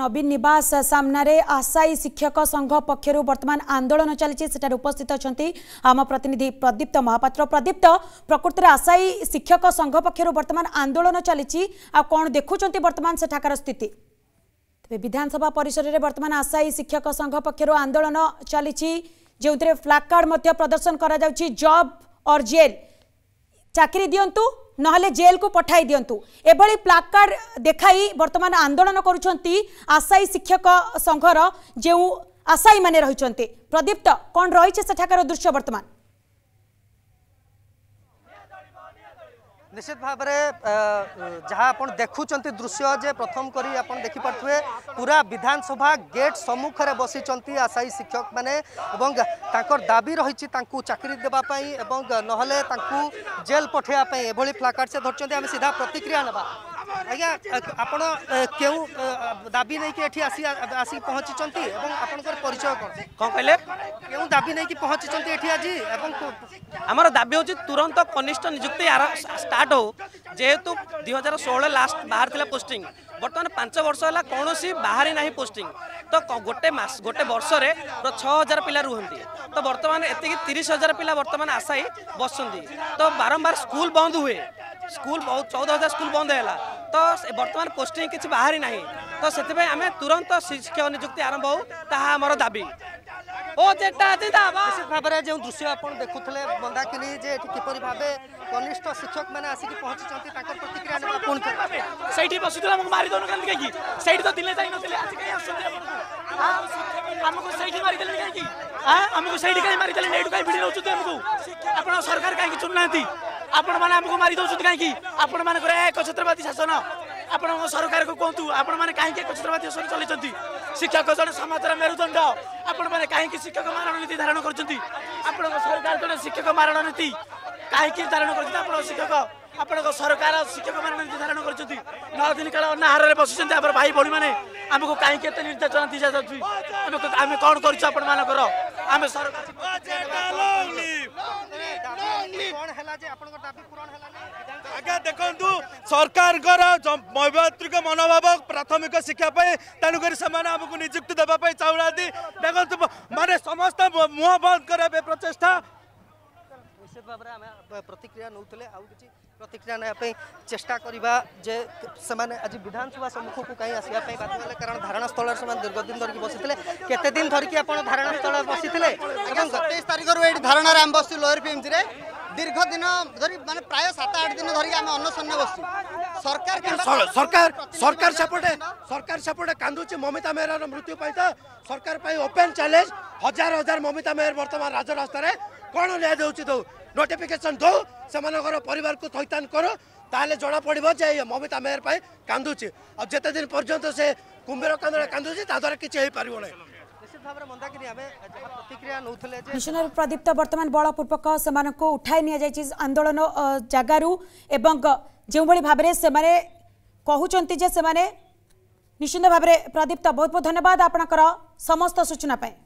नवीन नास सामेर आशयी शिक्षक संघ वर्तमान आंदोलन आन्दोलन चाहिँ उपस्थित अहिले आम प्रतिनिधि प्रदीप्त महापात्र प्रदीप्त प्रकृति आशाई शिक्षक संघ पक्ष बर्तन आन्दोलन चाहिँ आउँ देखुन्छ बर्तन सठाकार स्थिति तपाईँ विधानसभा परिसरे बर्तन आशयी शिक्षक संघ पक्षहरू आन्दोलन चाहिँ जो फ्लाग प्रदर्शन गरिब जेल চাকরি দিও নহলে কু পঠাই দিও এভাবে প্লাকার্ড দেখাই বর্তমানে আন্দোলন করছেন আশায়ী শিক্ষক সংঘর যে আশায়ী মানে রয়েছেন প্রদীপ্ত কন রয়েছে সেখানকার দৃশ্য বর্তমানে নিশ্চিত ভাবে যা আপনার দেখুম দৃশ্য যে প্রথম করে আপনার দেখিপারে পুরা বিধানসভা গেট সম্মুখে বসিছেন আশায়ী শিক্ষক মানে এবং তাঁর দাবি রয়েছে তাঁকু চাকরি দেওয়া এবং নহলে তাঁকু জেল পঠাইয়া এভাবে ফ্লাকার্ডস ধরছেন আমি সিধা প্রতিক্রিয়া নেবা আজ্ঞা আপনার কেউ দাবি নেই এটি আসি আসি পৌঁছিছেন এবং আপনার পরিচয় কম কে কেউ দাবি নেই পৌঁছিছেন এটি আজ এবং আমার দাবি হচ্ছে তুরন্ত কনিষ্ঠ নিযুক্তি স্টার্ট হোক যেহেতু দুই হাজার ষোল লাস্ট বাহার লা পোস্টিং বর্তমানে পাঁচ বর্ষ হল কৌশি বাহারি না পোস্টিং তো গোটে মাস গোটে বর্ষরে ছ হাজার পিলা রুহতি তো বর্তমানে এত তিরিশ হাজার পিলা বর্তমান আশাই বসছেন তো বারম্বার স্কুল বন্ধ হুয়ে স্কুল চৌদ হাজার স্কুল বন্ধ হল ତ ବର୍ତ୍ତମାନ ପୋଷ୍ଟିଂ କିଛି ବାହାରି ନାହିଁ ତ ସେଥିପାଇଁ ଆମେ ତୁରନ୍ତ ଶିକ୍ଷକ ନିଯୁକ୍ତି ଆରମ୍ଭ ହେଉ ତାହା ଆମର ଦାବି ଓ ଯେଟା ନିଶ୍ଚିତ ଭାବରେ ଯେଉଁ ଦୃଶ୍ୟ ଆପଣ ଦେଖୁଥିଲେ ମନ୍ଦାକିନି ଯେ ଏଠି କିପରି ଭାବେ କନିଷ୍ଠ ଶିକ୍ଷକମାନେ ଆସିକି ପହଞ୍ଚିଛନ୍ତି ତାଙ୍କର ପ୍ରତିକ୍ରିୟା ନେବା ପୁଣି ସେଇଠି ବସୁଥିଲେ ଆମକୁ ମାରିଦେଉନୁ କାହିଁକି କାହିଁକି ସେଇଠି ତ ଦିନେ ଯାଇନଥିଲେ ଆଜି କାହିଁ ଆସୁଛନ୍ତି ଆମକୁ ସେଇଠି ମାରିଦେଲେ କାହିଁକି ଆମକୁ ସେଇଠି କାହିଁ ମାରିଦେଲେ ଏଇଠୁ କାହିଁ ଭିଡ଼ି ରହୁଛନ୍ତି ଆମକୁ ଆପଣ ସରକାର କାହିଁକି ଚୁନାହାନ୍ତି ଆପଣମାନେ ଆମକୁ ମାରି ଦେଉଛନ୍ତି କାହିଁକି ଆପଣମାନଙ୍କର ଏକଛତ୍ରବାଦୀ ଶାସନ ଆପଣଙ୍କ ସରକାରକୁ କୁହନ୍ତୁ ଆପଣମାନେ କାହିଁକି ଏକଛତ୍ରବାଦୀ ଶାସନ ଚଲେଇଛନ୍ତି ଶିକ୍ଷକ ଜଣେ ସମାଜର ମେରୁଦଣ୍ଡ ଆପଣମାନେ କାହିଁକି ଶିକ୍ଷକ ମାରଣ ନୀତି ଧାରଣ କରୁଛନ୍ତି ଆପଣଙ୍କ ସରକାର ଜଣେ ଶିକ୍ଷକ ମାରଣ ନୀତି କାହିଁକି ଧାରଣ କରିଛନ୍ତି ଆପଣଙ୍କ ଶିକ୍ଷକ ଆପଣଙ୍କ ସରକାର ଶିକ୍ଷକମାନେ ନୀତି ଧାରଣ କରିଛନ୍ତି ନଅ ଦିନ କାଳ ଅନାହାରରେ ବସିଛନ୍ତି ଆମର ଭାଇ ଭଉଣୀମାନେ ଆମକୁ କାହିଁକି ଏତେ ନିର୍ଯାତନା ଦିଆଯାଉଛି ଆମେ ଆମେ କ'ଣ କରିଛୁ ଆପଣମାନଙ୍କର ଆମେ ସରକାର सरकारको मनोभाव प्राथमिक शिक्षा तेमा नियुक्ति दबाई चाहना मुह बन्द गरे प्रचेष्टा प्रतिक्रिया नै प्रतिक्रिया नै चेष्टा विधानमुखको कहीँ आइ बात कारण धारणास्थल दीर्घदिन धरिक बसिरहेदिन धरिक धारणास्थल बसिए सते तारिख रुयर দীর্ঘদিন ধরি মানে প্রায় সাত আট দিন ধরিকি আমি অনশনে বসছি সরকার সরকার সরকার সেপটে সরকার সেপটে কান্দুছি মমিতা মেহরার মৃত্যু পাই তো সরকার পাই ওপেন চ্যালেঞ্জ হাজার হাজার মমিতা মেহর বর্তমান রাজরাস্তায় কোণ ন্যায় দেউছি দৌ নোটিফিকেশন দৌ সেমানকর পরিবারকে থইতান কর তাহলে জনা পড়িব যে মমিতা মেহর পাই কান্দুছি আর যেতে পর্যন্ত সে কুম্ভীর কান্দরে কান্দুছি তা দ্বারা কিছু হয়ে পারিব না মিশনারি প্রদীপ্ত বর্তমান বলপূর্বক সে উঠাই নিয়ে যাই আন্দোলন জায়গার এবং যেভাবে ভাবে সে কুমার যে সে নিশ্চিত ভাবে প্রদীপ্ত বহুত বহুত ধন্যবাদ আপনার সমস্ত সূচনা পাই